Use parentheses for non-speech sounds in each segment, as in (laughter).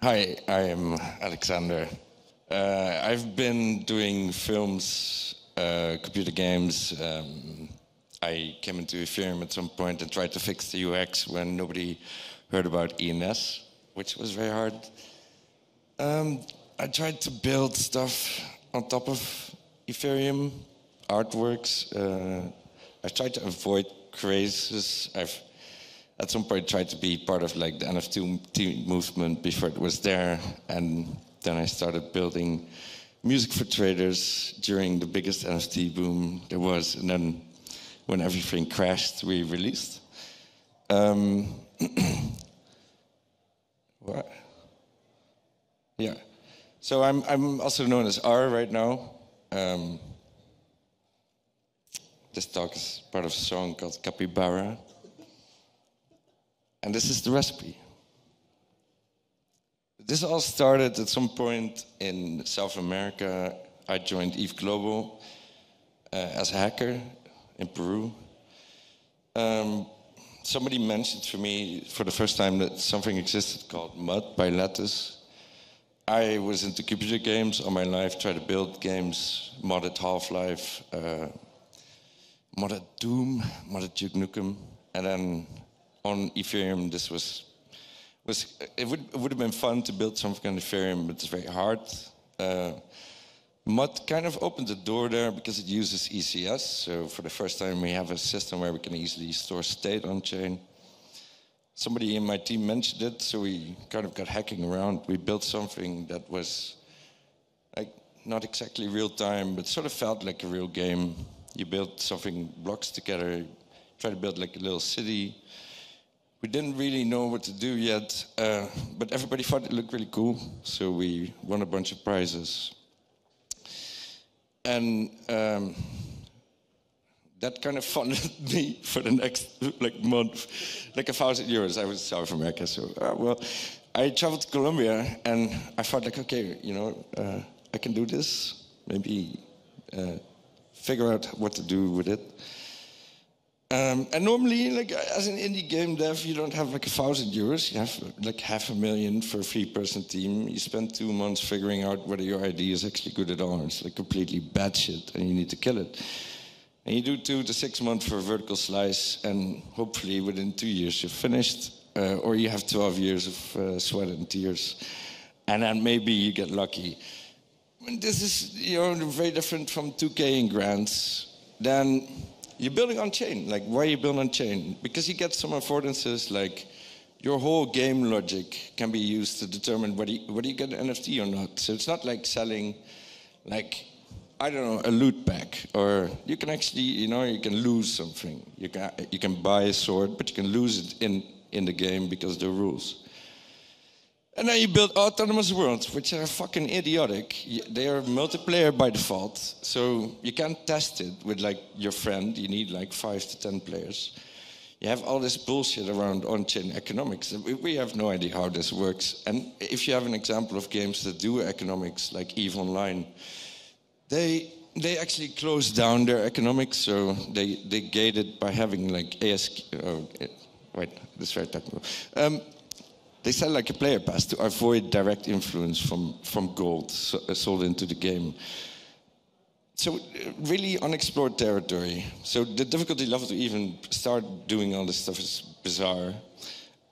Hi, I am Alexander. Uh, I've been doing films, uh, computer games. Um, I came into Ethereum at some point and tried to fix the UX when nobody heard about ENS, which was very hard. Um, I tried to build stuff on top of Ethereum, artworks. Uh, I tried to avoid crazes. I've at some point tried to be part of like the NFT movement before it was there, and then I started building music for traders during the biggest NFT boom there was, and then when everything crashed, we released. Um, (clears throat) what? Yeah. So I'm I'm also known as R right now. Um, this talk is part of a song called Capybara. And this is the recipe. This all started at some point in South America. I joined ETHGlobal uh, as a hacker in Peru. Um, somebody mentioned for me for the first time that something existed called MUD by Lattice. I was into computer games all my life, tried to build games, modded Half-Life, uh, modded Doom, modded Duke Nukem, and then on Ethereum, this was was it would it would have been fun to build something on Ethereum, but it's very hard. Uh, kind of opened the door there because it uses ECS. So for the first time, we have a system where we can easily store state on chain. Somebody in my team mentioned it, so we kind of got hacking around. We built something that was like not exactly real time, but sort of felt like a real game. You build something blocks together, try to build like a little city we didn't really know what to do yet, uh, but everybody thought it looked really cool, so we won a bunch of prizes. And um, that kind of (laughs) funded me for the next like month, like a thousand euros. I was South America, so uh, well, I traveled to Colombia, and I thought like, okay, you know, uh, I can do this. Maybe uh, figure out what to do with it. Um, and normally, like as an indie game dev, you don't have like a thousand euros. You have like half a million for a three-person team. You spend two months figuring out whether your idea is actually good at all. It's like completely bad shit, and you need to kill it. And you do two to six months for a vertical slice, and hopefully within two years you're finished, uh, or you have 12 years of uh, sweat and tears, and then maybe you get lucky. This is you know very different from 2K and grants. Then you're building on chain. Like, why you building on chain? Because you get some affordances like your whole game logic can be used to determine whether you, whether you get an NFT or not. So it's not like selling, like, I don't know, a loot pack, or you can actually, you know, you can lose something. You can you can buy a sword, but you can lose it in in the game because the rules. And then you build autonomous worlds, which are fucking idiotic. They are multiplayer by default, so you can't test it with like your friend. You need like five to ten players. You have all this bullshit around on-chain economics. We have no idea how this works. And if you have an example of games that do economics, like Eve Online, they they actually closed down their economics, so they they gated by having like ISK. Oh, wait, this is very technical. Um, they sell like a player pass to avoid direct influence from, from gold uh, sold into the game. So uh, really unexplored territory. So the difficulty level to even start doing all this stuff is bizarre.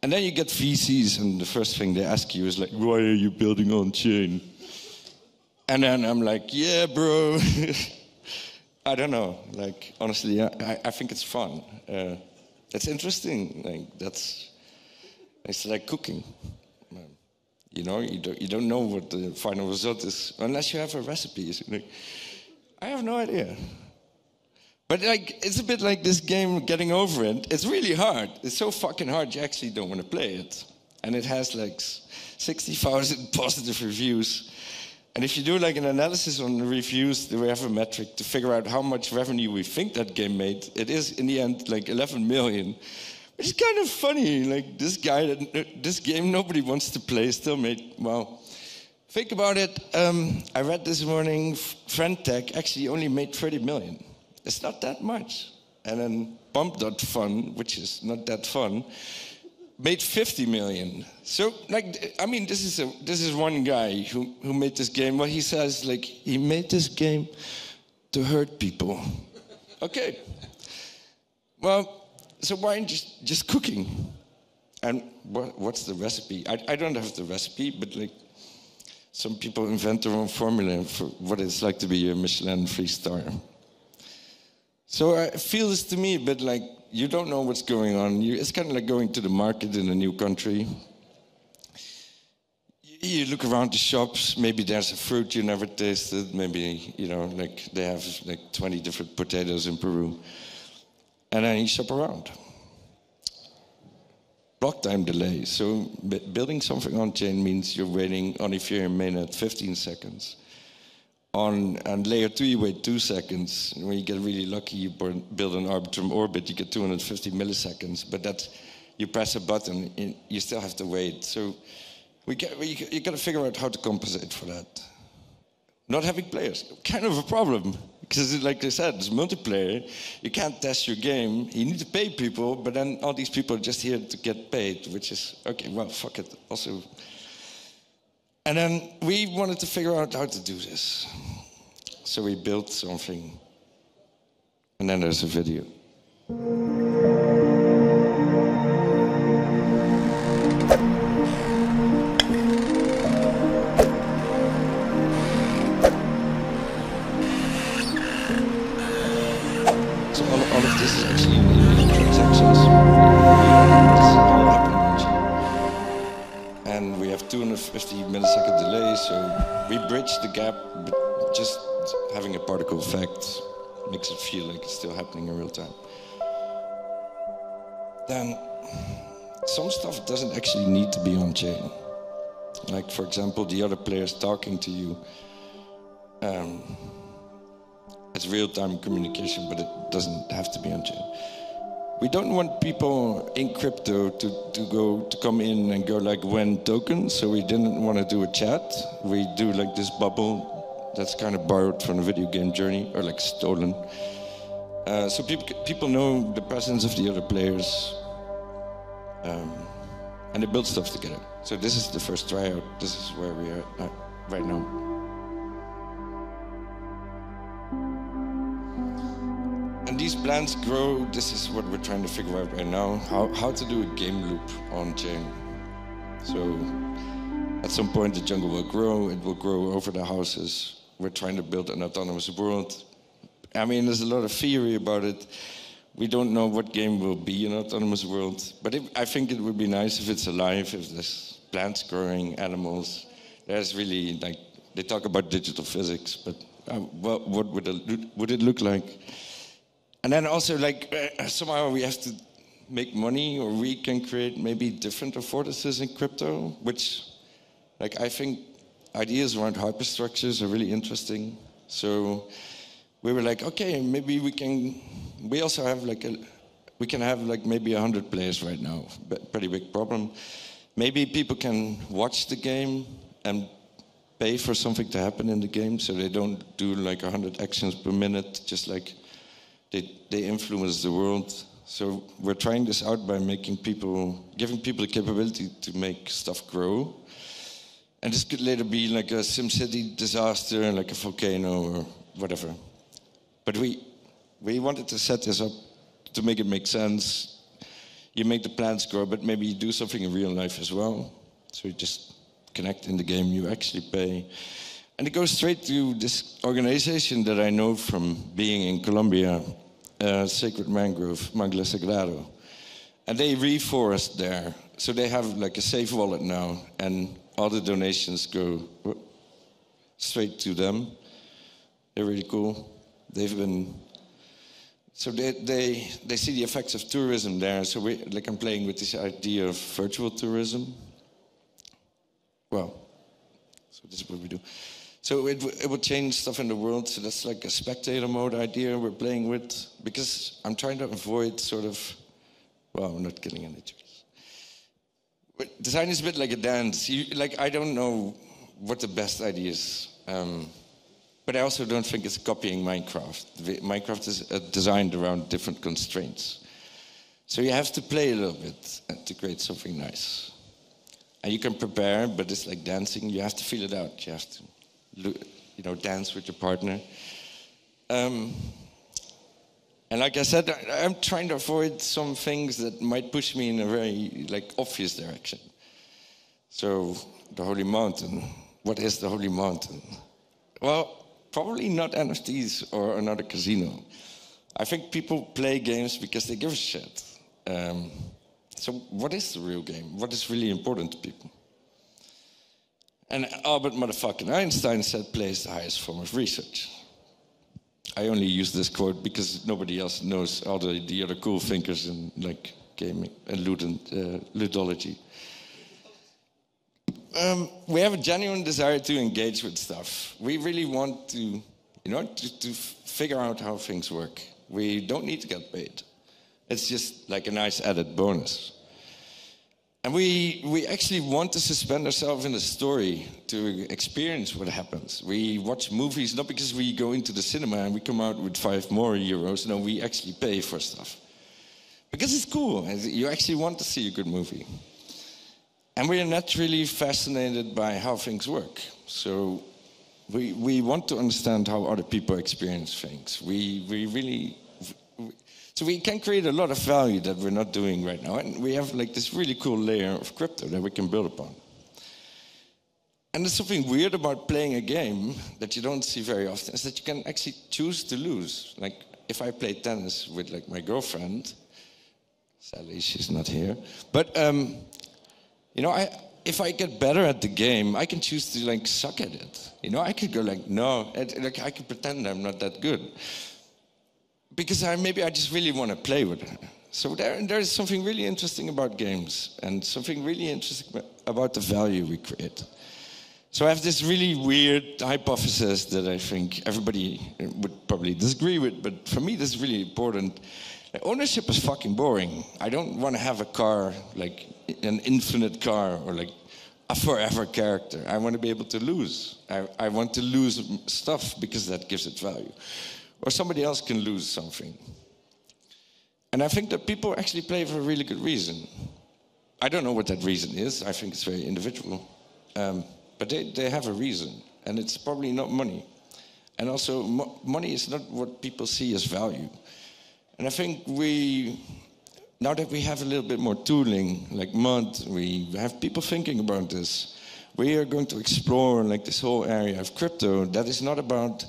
And then you get VCs, and the first thing they ask you is like, "Why are you building on chain?" And then I'm like, "Yeah, bro." (laughs) I don't know. Like honestly, I, I think it's fun. Uh, it's interesting. Like that's it's like cooking. You know, you don't, you don't know what the final result is unless you have a recipe. I have no idea. But like, it's a bit like this game, getting over it. It's really hard. It's so fucking hard. You actually don't want to play it, and it has like 60,000 (laughs) positive reviews. And if you do like an analysis on the reviews, we have a metric to figure out how much revenue we think that game made. It is in the end like 11 million. It's kind of funny. Like this guy, that, this game nobody wants to play, still made. Well, think about it. Um, I read this morning, Friendtech actually only made 30 million. It's not that much. And then Pump.fun, which is not that fun, made 50 million. So like I mean this is a this is one guy who who made this game. Well he says like he made this game to hurt people. okay. Well, so why just just cooking? And what, what's the recipe? I, I don't have the recipe, but like some people invent their own formula for what it's like to be a Michelin free star. So I feel this to me a bit like you don't know what's going on. You, it's kind of like going to the market in a new country. You, you look around the shops. Maybe there's a fruit you never tasted. Maybe you know, like they have like 20 different potatoes in Peru, and then you shop around. Block time delay. So building something on chain means you're waiting on Ethereum mainnet 15 seconds. On and layer two you wait two seconds. When you get really lucky you build an arbitrum orbit you get 250 milliseconds but that you press a button you still have to wait. So we get we, you got to figure out how to compensate for that. Not having players kind of a problem because like i said it's multiplayer you can't test your game you need to pay people but then all these people are just here to get paid which is okay well fuck it also and then we wanted to figure out how to do this. So we built something. And then there's a video. 250 millisecond delay, so we bridge the gap, but just having a particle effect makes it feel like it's still happening in real time. Then some stuff doesn't actually need to be on chain. Like, for example, the other players talking to you. Um, it's real time communication, but it doesn't have to be on chain we don't want people in crypto to, to go to come in and go like when token so we didn't want to do a chat. We do like this bubble that's kind of borrowed from the video game journey or like stolen. Uh, so people people know the presence of the other players um, and they build stuff together. So this is the first tryout. This is where we are uh, right now these plants grow, this is what we're trying to figure out right now, how, how to do a game loop on chain. So at some point the jungle will grow, it will grow over the houses. We're trying to build an autonomous world. I mean, there's a lot of theory about it. We don't know what game will be an autonomous world, but I think it would be nice if it's alive, if there's plants growing, animals. There's really like, they talk about digital physics, but uh, what, what would, it, would it look like? And then also, like, uh, somehow we have to make money, or we can create maybe different affordances in crypto, which, like, I think ideas around hyperstructures are really interesting. So we were like, okay, maybe we can. We also have like a, we can have like maybe hundred players right now. Pretty big problem. Maybe people can watch the game and pay for something to happen in the game, so they don't do like hundred actions per minute, just like they, they influence the world. So we're trying this out by making people, giving people the capability to make stuff grow. And this could later be like a SimCity disaster, like a volcano or whatever. But we, we wanted to set this up to make it make sense. You make the plants grow, but maybe you do something in real life as well. So you just connect in the game, you actually pay. And it goes straight to this organization that I know from being in Colombia, uh, Sacred Mangrove, Manglar Sagrado. And they reforest there. So they have like a safe wallet now, and all the donations go straight to them. They're really cool. They've been so they, they, they see the effects of tourism there. So we, like I'm playing with this idea of virtual tourism. Well, so this is what we do. So it, it would change stuff in the world. So that's like a spectator mode idea we're playing with because I'm trying to avoid sort of, well, I'm not getting into it. Design is a bit like a dance. You, like I don't know what the best idea is, um, but I also don't think it's copying Minecraft. Minecraft is uh, designed around different constraints. So you have to play a little bit to create something nice. And you can prepare, but it's like dancing. You have to feel it out. You have to, you know, dance with your partner. Um, and like I said, I'm trying to avoid some things that might push me in a very like obvious direction. So the holy mountain. What is the holy mountain? Well, probably not NFTs or another casino. I think people play games because they give a shit. Um, so, what is the real game? What is really important to people? And Albert motherfucking Einstein said play is the highest form of research. I only use this quote because nobody else knows all the, the other cool thinkers in like gaming and uh, ludology. Um, we have a genuine desire to engage with stuff. We really want to, you know, to, to figure out how things work. We don't need to get paid. It's just like a nice added bonus. And we, we actually want to suspend ourselves in the story to experience what happens. We watch movies not because we go into the cinema and we come out with five more euros. No, we actually pay for stuff. Because it's cool. You actually want to see a good movie. And we are naturally fascinated by how things work. So we, we want to understand how other people experience things. We, we really so we can create a lot of value that we're not doing right now. And we have like this really cool layer of crypto that we can build upon. And there's something weird about playing a game that you don't see very often is that you can actually choose to lose. Like if I play tennis with like my girlfriend, sadly she's not here, but um, you know, I, if I get better at the game, I can choose to like suck at it. You know, I could go like, no, like I could pretend I'm not that good because I, maybe I just really want to play with it. So there, there is something really interesting about games and something really interesting about the value we create. So I have this really weird hypothesis that I think everybody would probably disagree with, but for me this is really important. Ownership is fucking boring. I don't want to have a car like an infinite car or like a forever character. I want to be able to lose. I, I want to lose stuff because that gives it value or somebody else can lose something. And I think that people actually play for a really good reason. I don't know what that reason is, I think it's very individual. Um, but they, they have a reason, and it's probably not money. And also, mo money is not what people see as value. And I think we, now that we have a little bit more tooling, like MUD, we have people thinking about this. We are going to explore like this whole area of crypto that is not about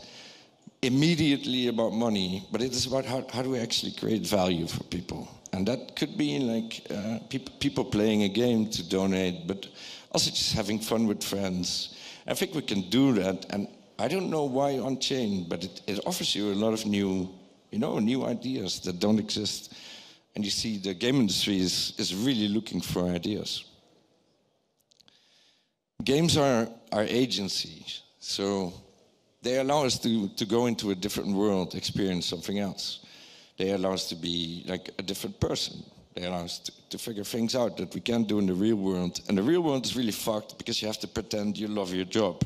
immediately about money, but it is about how, how do we actually create value for people. And that could be like uh, people, people playing a game to donate, but also just having fun with friends. I think we can do that. And I don't know why on chain, but it, it offers you a lot of new, you know, new ideas that don't exist. And you see the game industry is, is really looking for ideas. Games are our agency. So they allow us to, to go into a different world, experience something else. They allow us to be like a different person. They allow us to, to figure things out that we can't do in the real world. And the real world is really fucked because you have to pretend you love your job.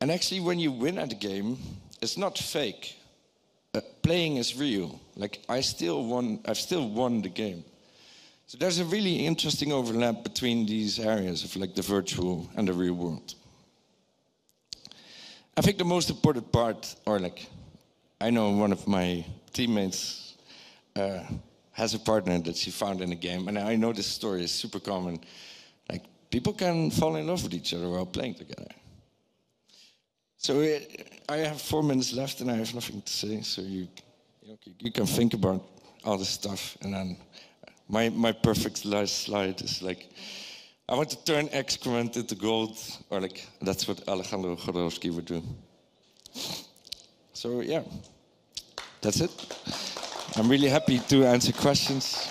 And actually, when you win at a game, it's not fake. Uh, playing is real. Like I still won. I've still won the game. So there's a really interesting overlap between these areas of like the virtual and the real world. I think the most important part, or like, I know one of my teammates uh, has a partner that she found in a game, and I know this story is super common. Like, people can fall in love with each other while playing together. So it, I have four minutes left, and I have nothing to say. So you, you can think about all this stuff, and then my my perfect last slide is like. I want to turn excrement into gold, or like that's what Alejandro Jodorowsky would do. So yeah, that's it. I'm really happy to answer questions.